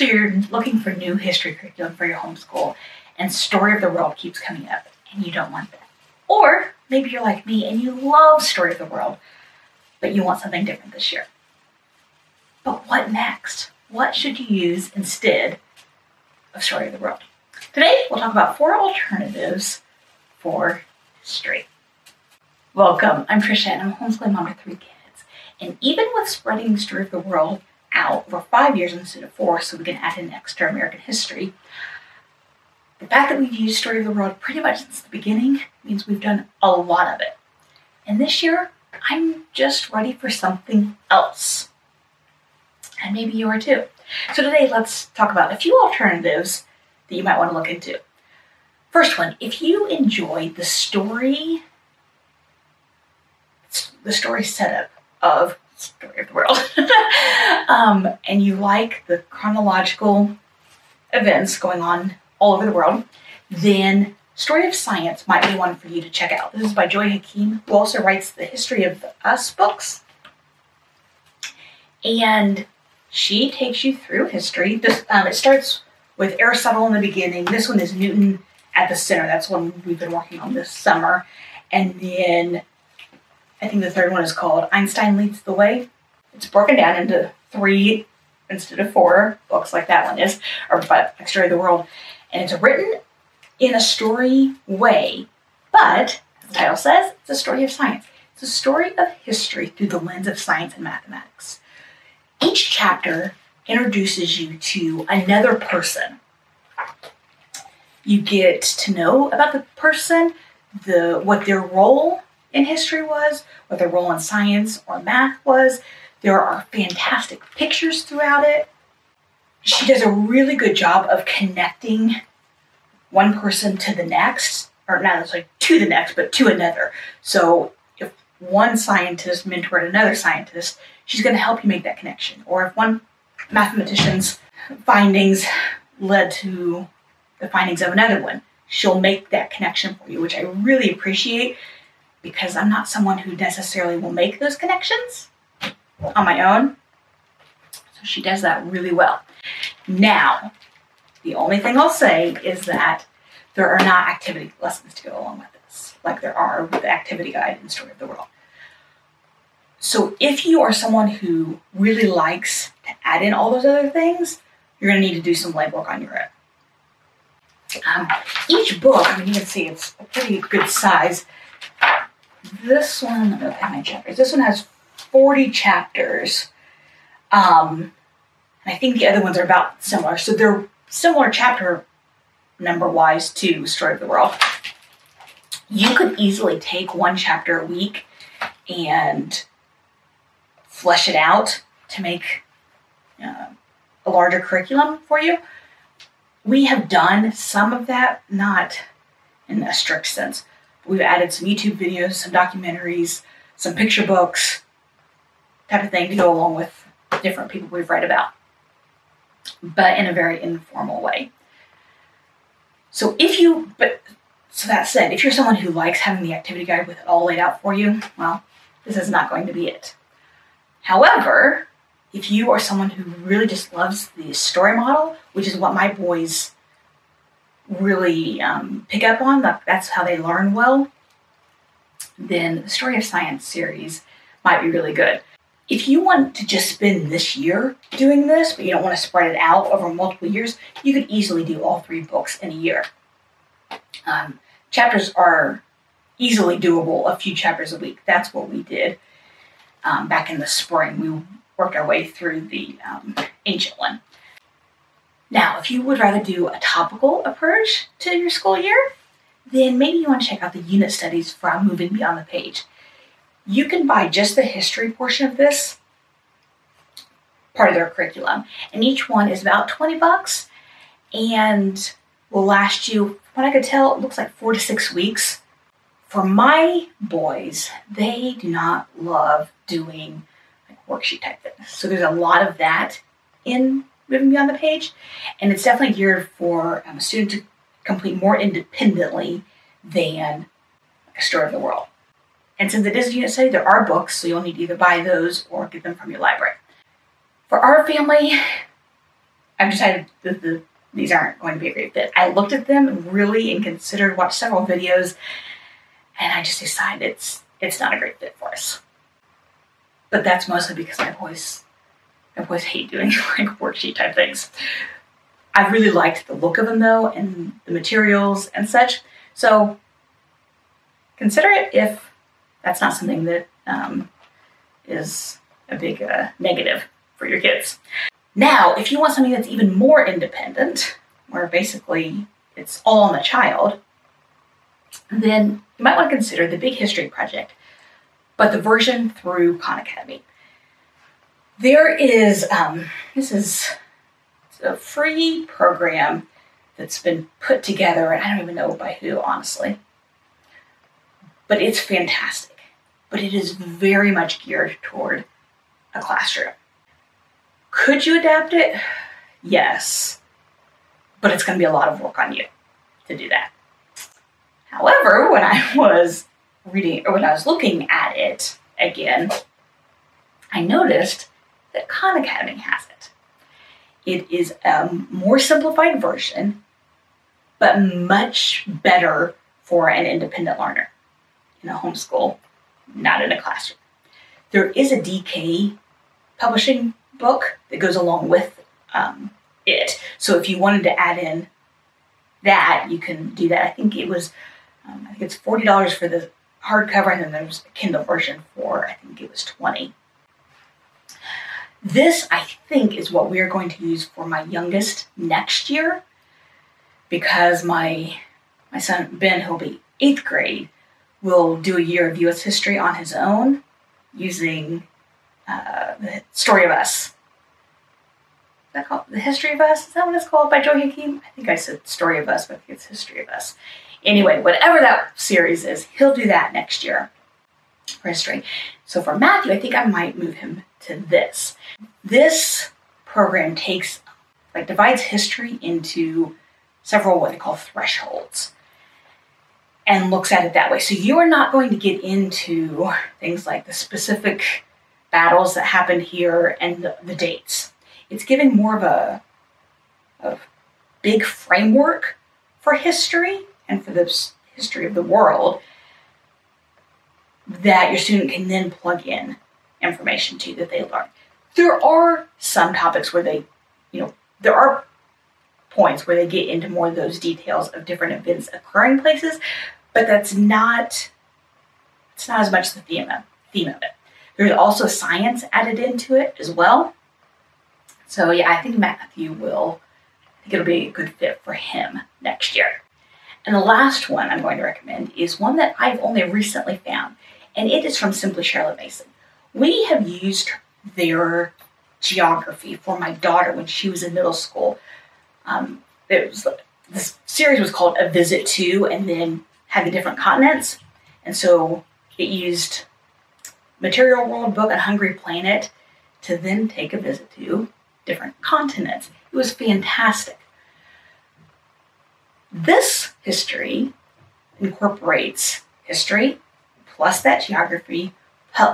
So you're looking for new history curriculum for your homeschool, and Story of the World keeps coming up, and you don't want that. Or maybe you're like me and you love Story of the World, but you want something different this year. But what next? What should you use instead of Story of the World? Today, we'll talk about four alternatives for history. Welcome, I'm Tricia, and I'm a homeschooling mom of three kids. And even with spreading Story of the World out over five years instead of four, so we can add in extra American history, the fact that we've used Story of the World pretty much since the beginning means we've done a lot of it. And this year, I'm just ready for something else. And maybe you are too. So today, let's talk about a few alternatives that you might want to look into. First one, if you enjoy the story, the story setup of Story of the World, um, and you like the chronological events going on all over the world, then Story of Science might be one for you to check out. This is by Joy Hakim, who also writes the History of Us books. And she takes you through history. This, um, it starts with Aristotle in the beginning. This one is Newton at the center. That's one we've been working on this summer. And then I think the third one is called Einstein Leads the Way. It's broken down into three instead of four books like that one is, or but Story of the World and it's written in a story way, but as the title says, it's a story of science. It's a story of history through the lens of science and mathematics. Each chapter introduces you to another person. You get to know about the person, the what their role in history was, what their role in science or math was. There are fantastic pictures throughout it she does a really good job of connecting one person to the next, or not necessarily to the next, but to another. So if one scientist mentored another scientist, she's going to help you make that connection. Or if one mathematician's findings led to the findings of another one, she'll make that connection for you, which I really appreciate because I'm not someone who necessarily will make those connections on my own. So she does that really well. Now, the only thing I'll say is that there are not activity lessons to go along with this, like there are with the activity guide and Story of the World. So if you are someone who really likes to add in all those other things, you're going to need to do some legwork on your own. Um, each book, I mean, you can see it's a pretty good size. This one, look at my chapters. This one has 40 chapters. Um, and I think the other ones are about similar. So they're similar chapter number wise to Story of the World. You could easily take one chapter a week and flesh it out to make uh, a larger curriculum for you. We have done some of that, not in a strict sense. We've added some YouTube videos, some documentaries, some picture books, type of thing to go along with different people we've read about but in a very informal way. So if you, but so that said, if you're someone who likes having the activity guide with it all laid out for you, well, this is not going to be it. However, if you are someone who really just loves the story model, which is what my boys really um, pick up on, that's how they learn well, then the Story of Science series might be really good. If you want to just spend this year doing this, but you don't want to spread it out over multiple years, you could easily do all three books in a year. Um, chapters are easily doable, a few chapters a week. That's what we did um, back in the spring. We worked our way through the um, ancient one. Now, if you would rather do a topical approach to your school year, then maybe you want to check out the unit studies from Moving Beyond the Page you can buy just the history portion of this part of their curriculum. And each one is about 20 bucks and will last you, what I could tell, it looks like four to six weeks. For my boys, they do not love doing like worksheet type things. So there's a lot of that in Moving Beyond the Page. And it's definitely geared for um, a student to complete more independently than a story of the world. And since it is a unit study, there are books, so you'll need to either buy those or get them from your library. For our family, I've decided that the, these aren't going to be a great fit. I looked at them really and considered, watched several videos, and I just decided it's it's not a great fit for us. But that's mostly because my boys my always hate doing like worksheet type things. I really liked the look of them though, and the materials and such. So consider it if that's not something that um, is a big uh, negative for your kids. Now, if you want something that's even more independent, where basically it's all on the child, then you might want to consider the Big History Project, but the version through Khan Academy. There is, um, this is a free program that's been put together, and I don't even know by who, honestly. But it's fantastic. But it is very much geared toward a classroom. Could you adapt it? Yes. But it's going to be a lot of work on you to do that. However, when I was reading or when I was looking at it again, I noticed that Khan Academy has it. It is a more simplified version, but much better for an independent learner in a homeschool, not in a classroom. There is a DK publishing book that goes along with um, it. So if you wanted to add in that, you can do that. I think it was, um, I think it's forty dollars for the hardcover, and then there's a Kindle version for I think it was twenty. This, I think, is what we are going to use for my youngest next year, because my my son Ben, who'll be eighth grade, will do a year of U.S. history on his own using uh, the story of us. Is that called the history of us? Is that what it's called by Joe Hakim? I think I said story of us, but I think it's history of us. Anyway, whatever that series is, he'll do that next year for history. So for Matthew, I think I might move him to this. This program takes like divides history into several what they call thresholds and looks at it that way. So you are not going to get into things like the specific battles that happened here and the, the dates. It's giving more of a, a big framework for history and for the history of the world that your student can then plug in information to that they learn. There are some topics where they, you know, there are points where they get into more of those details of different events occurring places, but that's not it's not as much the theme of, theme of it. There's also science added into it as well. So yeah, I think Matthew will, I think it'll be a good fit for him next year. And the last one I'm going to recommend is one that I've only recently found, and it is from Simply Charlotte Mason. We have used their geography for my daughter when she was in middle school. Um, it was this series was called A Visit to, and then had the different continents, and so it used Material World book and Hungry Planet to then take a visit to different continents. It was fantastic. This history incorporates history plus that geography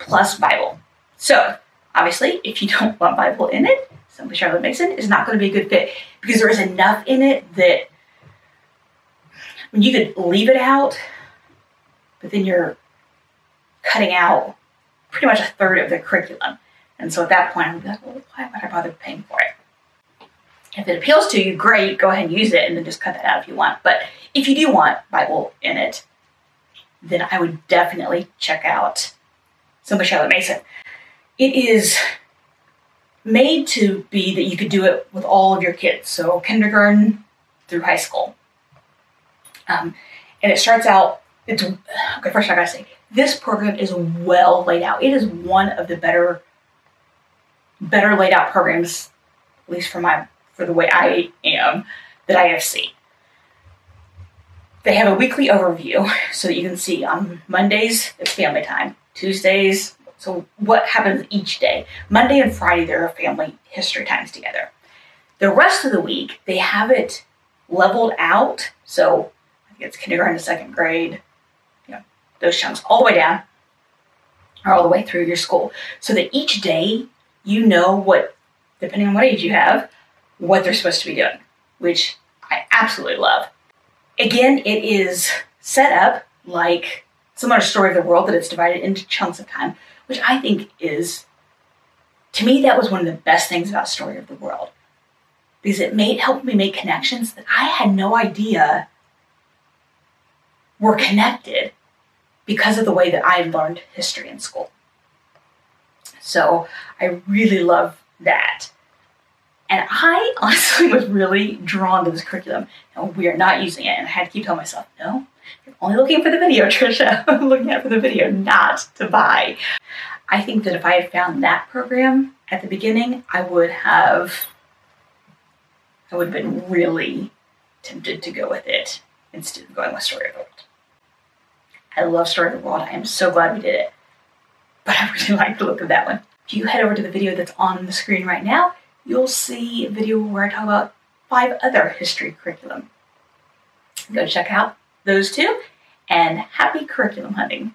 plus Bible. So, obviously, if you don't want Bible in it, Simply Charlotte Mason is not going to be a good fit because there is enough in it that when you could leave it out, but then you're cutting out pretty much a third of the curriculum. And so at that point, I'm like, well, why would I bother paying for it? If it appeals to you, great, go ahead and use it and then just cut that out if you want. But if you do want Bible in it, then I would definitely check out Simply Charlotte Mason. It is made to be that you could do it with all of your kids, so kindergarten through high school. Um, and it starts out, it's, okay, first I gotta say, this program is well laid out. It is one of the better better laid out programs, at least for my for the way I am, that I have seen. They have a weekly overview so that you can see on Mondays it's family time. Tuesdays, so what happens each day. Monday and Friday there are family history times together. The rest of the week they have it leveled out. So I think it's kindergarten to second grade, you know, those chunks all the way down or all the way through your school so that each day you know what, depending on what age you have, what they're supposed to be doing, which I absolutely love. Again, it is set up like similar story of the world that it's divided into chunks of time, which I think is, to me, that was one of the best things about Story of the World. Because it made helped me make connections that I had no idea were connected because of the way that I learned history in school. So I really love that. And I honestly was really drawn to this curriculum. And we are not using it. And I had to keep telling myself, no, you're only looking for the video, Tricia. I'm looking at for the video, not to buy. I think that if I had found that program at the beginning, I would have I would have been really tempted to go with it instead of going with Story of the World. I love Story of the World. I am so glad we did it. But I really like the look of that one. If you head over to the video that's on the screen right now, you'll see a video where I talk about five other history curriculum. Go check out those two, and happy curriculum hunting.